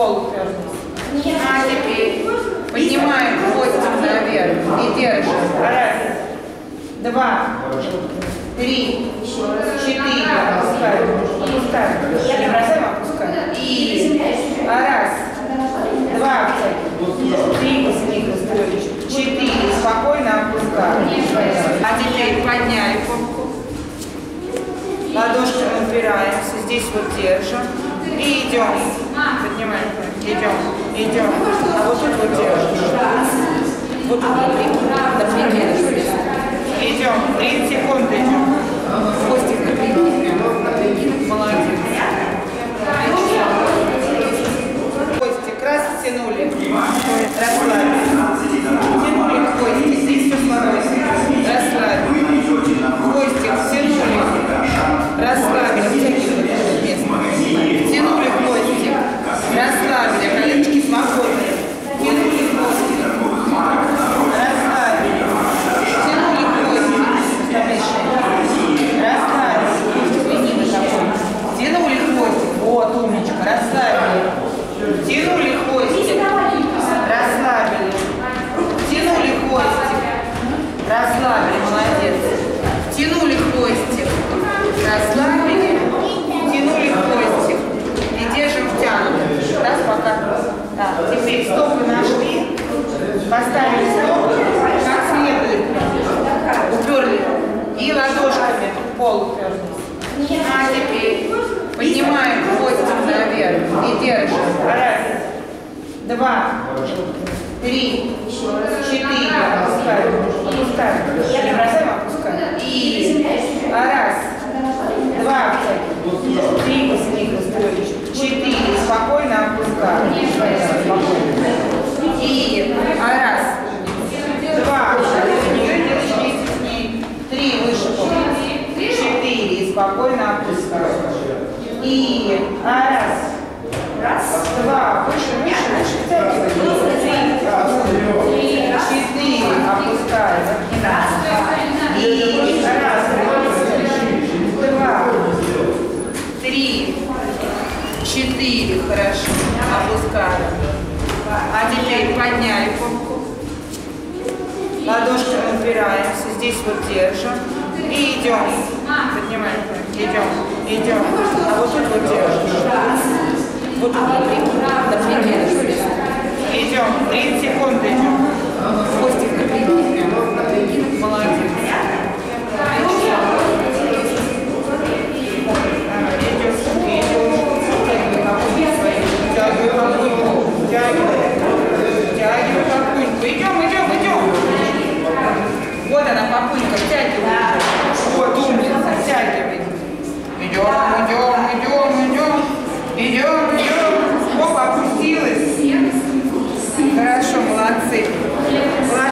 И ладошками в пол уперлись. А теперь поднимаем хвостик наверх и держим. Раз, два, три, четыре. Опускаем. Опускаем. Не бросаем, опускаем. И раз, два, три. Четыре. Спокойно опускаем. А теперь подняли попку. Ладошками упираемся, здесь вот держим. И идем. Поднимаем. Идем. Идем. А вот тут вот держим. Вот тут напрягли. Идем. 30 секунд идем. Хвостик напрягли. Молодец. Хвостик раз втянули. Расслабили. Тянули хвостик. Здесь все спокойно. Расслабили. Хвостик втянули. Расслабили. Втягивали место. Втянули хвостик. Расслабили. Коленочки свободные. Втянули хвостик. Расслабили. Втянули хвостик. Вставляй шею. Расслабили. Хвостик ленивый такой. Втянули хвостик. Вот, умничка. Расслабили. Втянули хвостик. Расслабили. Втянули хвостик. Расслабили. Молодец. Втянули хвостик. Расслабили. Втянули хвостик. И держим втянутым. Раз, пока. Так, теперь стопы нашли. Поставили стопы как следует. Уперли. И ладошками в пол уперлись. А теперь поднимаем хвостик наверх и держим. Раз, два, три, четыре. Опускаем опускаем. И раз, два, три, посидите, стрелочек. Четыре. Спокойно опускаем. Спокойно. И раз, два, ее держи вместе с ней. Три, выше помните. Четыре. И спокойно опускаем. И раз, раз, два, выше, выше, выше, втягивай. Три, четыре. И раз, два, три, четыре, хорошо, опускаем. А теперь подняли попку. Ладошками упираемся, здесь вот держим. И идем. Поднимаем. Идем. Идем. А вот тут вот держим. Вот напрягли. Идем. 30 секунд идем. Хвостик напрягли. Молодец. Вот она попытка. Втягивай. Вот умница. Втягивай. Идем, идем, идем, идем. Идем,